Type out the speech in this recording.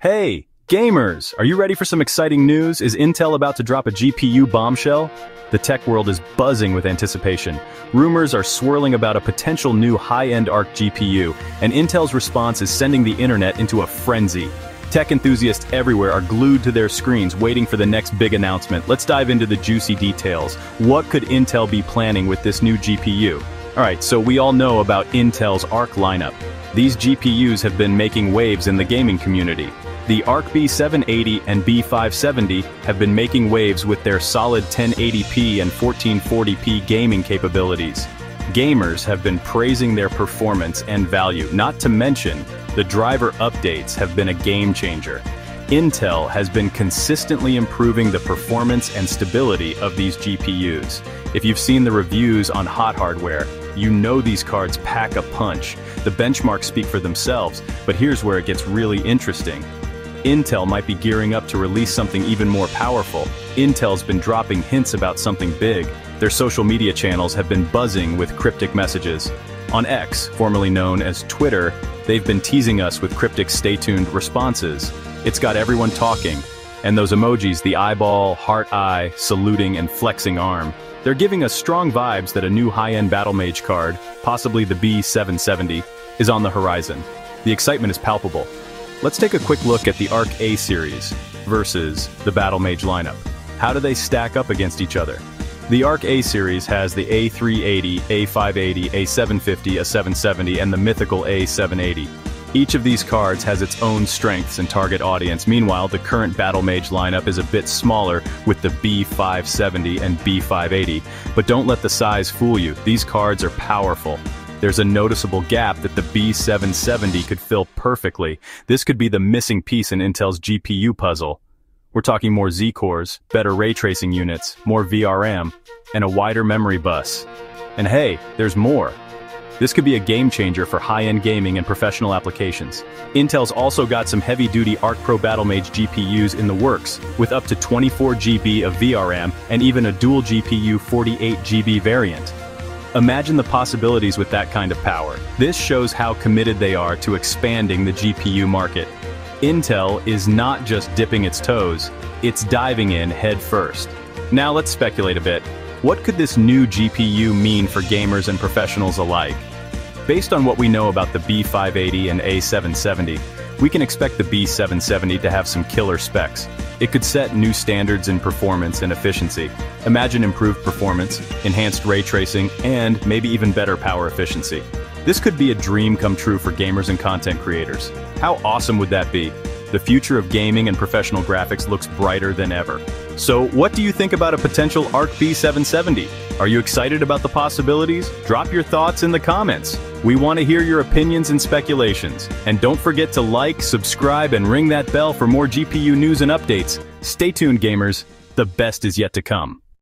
Hey, gamers! Are you ready for some exciting news? Is Intel about to drop a GPU bombshell? The tech world is buzzing with anticipation. Rumors are swirling about a potential new high-end ARC GPU, and Intel's response is sending the internet into a frenzy. Tech enthusiasts everywhere are glued to their screens waiting for the next big announcement. Let's dive into the juicy details. What could Intel be planning with this new GPU? Alright, so we all know about Intel's ARC lineup. These GPUs have been making waves in the gaming community. The ARC B780 and B570 have been making waves with their solid 1080p and 1440p gaming capabilities. Gamers have been praising their performance and value, not to mention, the driver updates have been a game changer. Intel has been consistently improving the performance and stability of these GPUs. If you've seen the reviews on Hot Hardware, you know these cards pack a punch. The benchmarks speak for themselves, but here's where it gets really interesting. Intel might be gearing up to release something even more powerful. Intel's been dropping hints about something big. Their social media channels have been buzzing with cryptic messages. On X, formerly known as Twitter, they've been teasing us with cryptic stay-tuned responses. It's got everyone talking. And those emojis, the eyeball, heart eye, saluting, and flexing arm. They're giving us strong vibes that a new high-end Battlemage card, possibly the B770, is on the horizon. The excitement is palpable. Let's take a quick look at the ARC A series versus the Battlemage lineup. How do they stack up against each other? The ARC A series has the A380, A580, A750, A770, and the mythical A780. Each of these cards has its own strengths and target audience. Meanwhile, the current Battlemage lineup is a bit smaller with the B570 and B580. But don't let the size fool you, these cards are powerful. There's a noticeable gap that the B770 could fill perfectly. This could be the missing piece in Intel's GPU puzzle. We're talking more Xe-cores, better ray tracing units, more VRAM, and a wider memory bus. And hey, there's more. This could be a game changer for high-end gaming and professional applications. Intel's also got some heavy-duty ARC Pro Battlemage GPUs in the works, with up to 24 GB of VRAM and even a dual GPU 48 GB variant. Imagine the possibilities with that kind of power. This shows how committed they are to expanding the GPU market. Intel is not just dipping its toes, it's diving in head first. Now let's speculate a bit. What could this new GPU mean for gamers and professionals alike? Based on what we know about the B580 and A770, we can expect the B770 to have some killer specs. It could set new standards in performance and efficiency. Imagine improved performance, enhanced ray tracing, and maybe even better power efficiency. This could be a dream come true for gamers and content creators. How awesome would that be? The future of gaming and professional graphics looks brighter than ever. So what do you think about a potential ARC B770? Are you excited about the possibilities? Drop your thoughts in the comments. We want to hear your opinions and speculations. And don't forget to like, subscribe, and ring that bell for more GPU news and updates. Stay tuned, gamers. The best is yet to come.